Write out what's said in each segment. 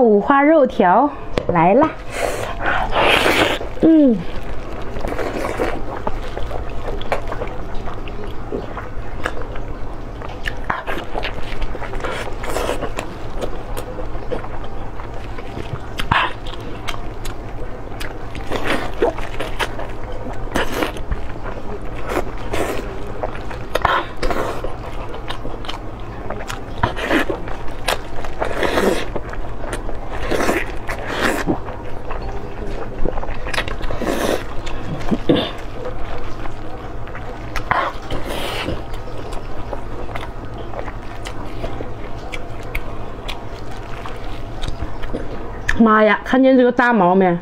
五花肉条来啦！嗯。妈呀！看见这个大毛没？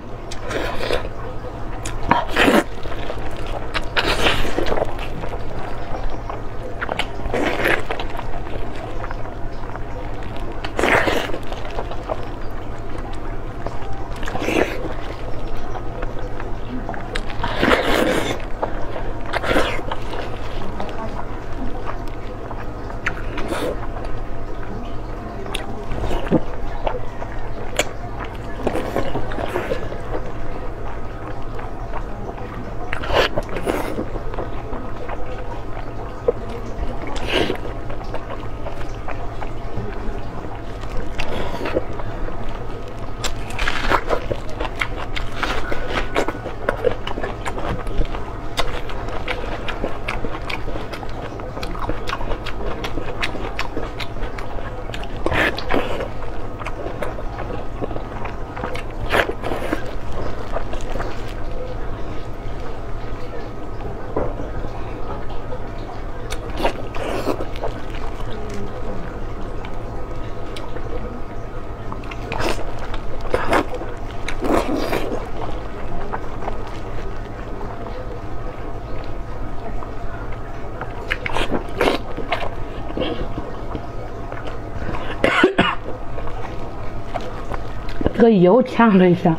这个油呛了一下。